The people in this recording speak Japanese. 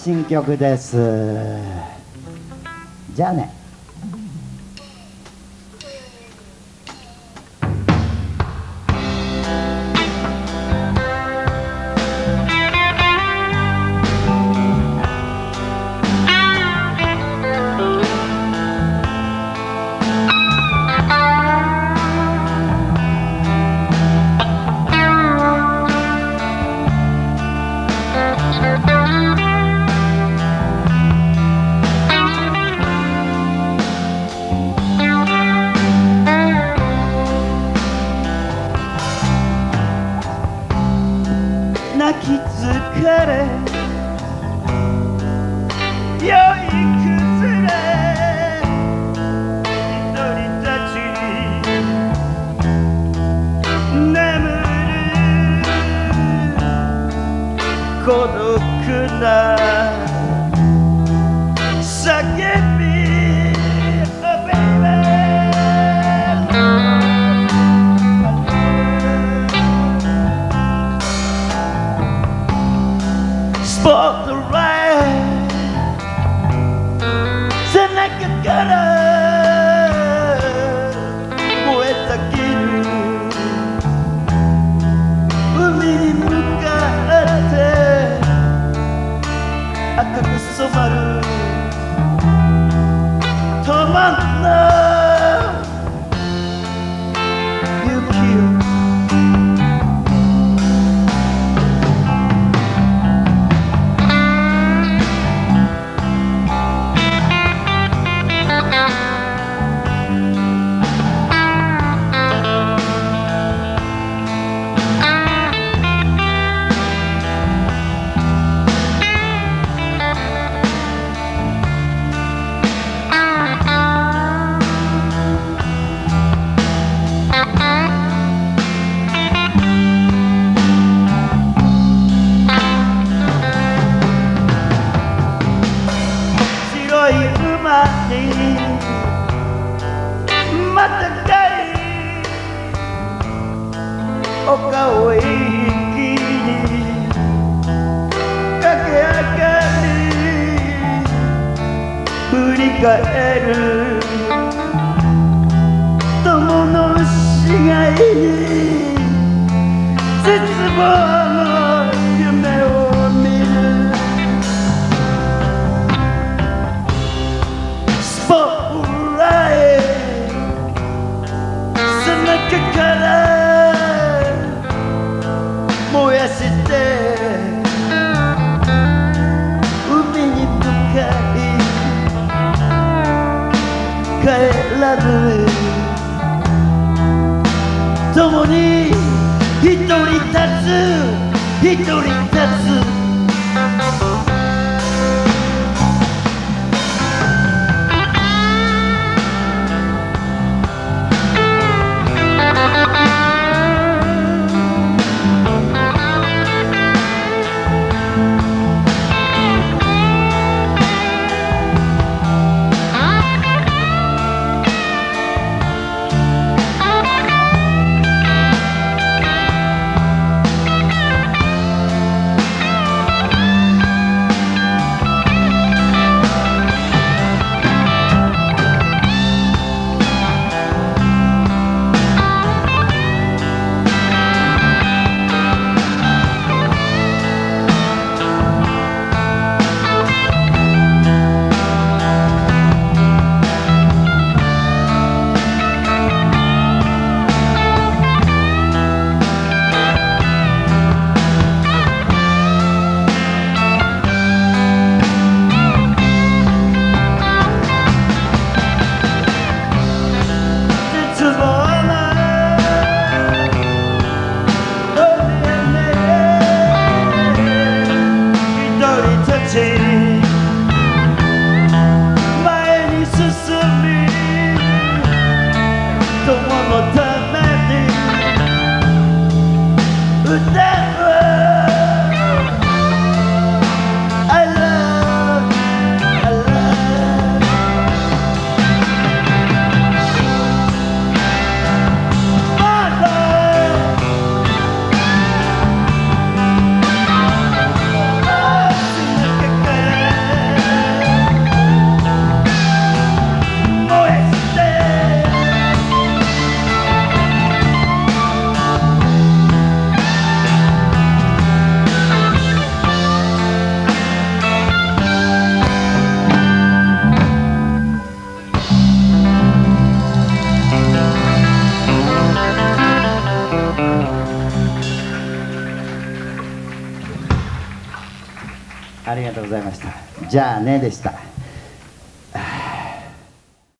新曲です。じゃあね。泣き疲れ。酔い崩れ。一人たち。眠る。孤独な。for the ride. Se na kakara poeta kinu Umini muka ate akakusomaru Tomana 馬にまたがり丘を一気に駆け上がり振り返る。友の死骸に絶望。共に一人立つ。一人立つ。ありがとうございました。じゃあねでした。